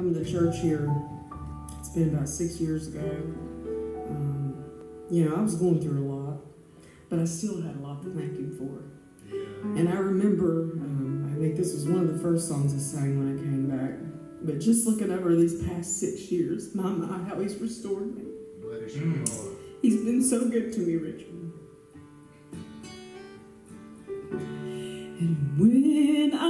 come to church here, it's been about six years ago. Um, you know, I was going through a lot, but I still had a lot to thank Him for. And I remember, um, I think this was one of the first songs I sang when I came back. But just looking over these past six years, my, my, how He's restored me. Mm. He's been so good to me, Richard. And when I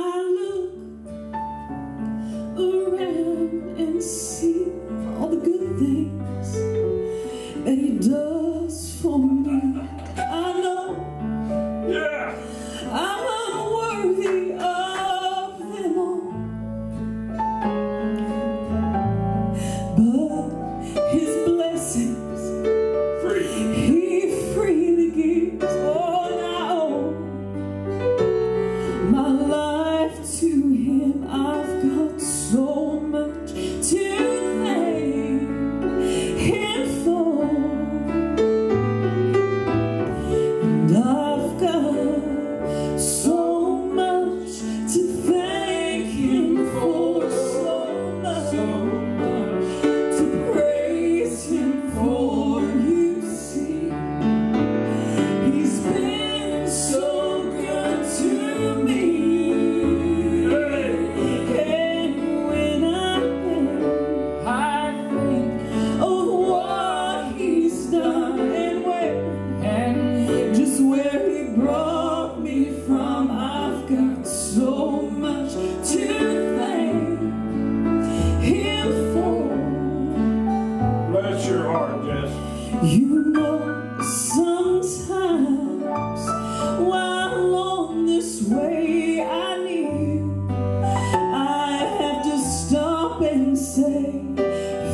say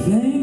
thank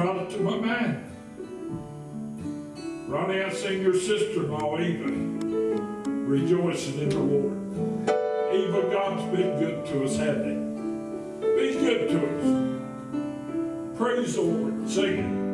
brought it to my mind. Ronnie, I seen your sister-in-law, Eva, rejoicing in the Lord. Eva, God's been good to us, hasn't he? Be good to us. Praise the Lord. Sing it.